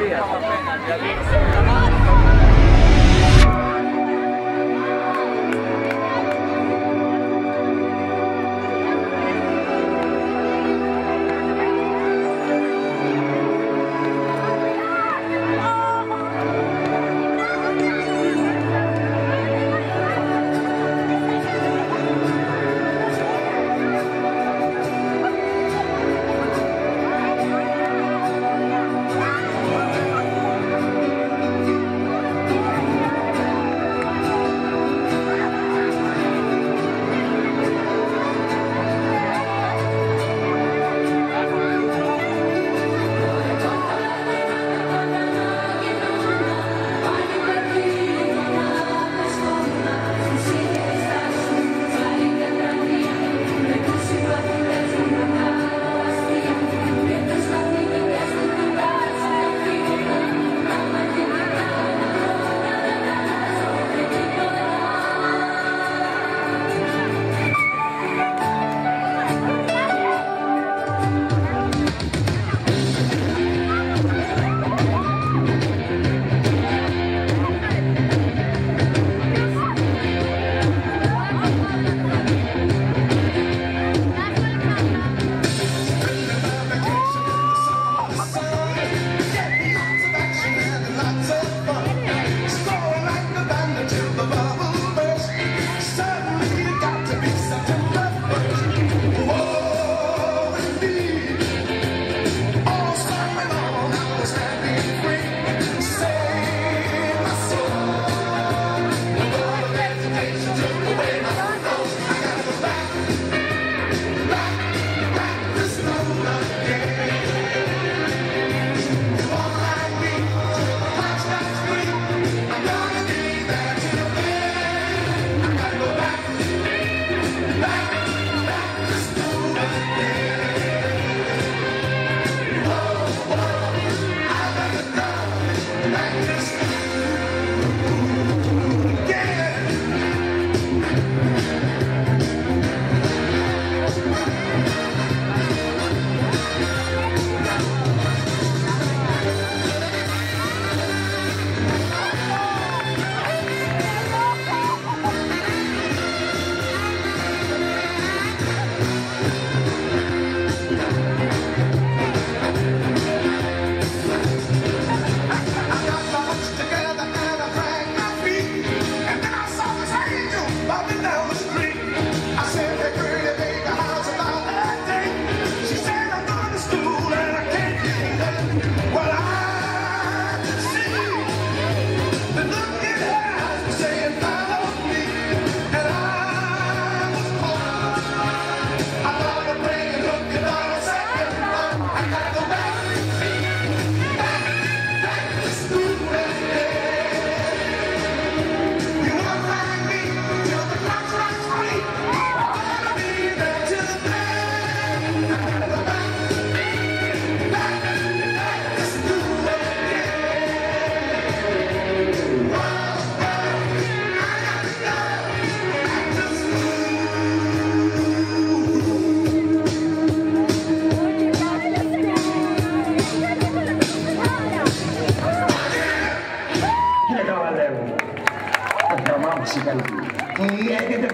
días.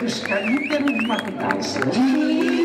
buscar, não quero me matar.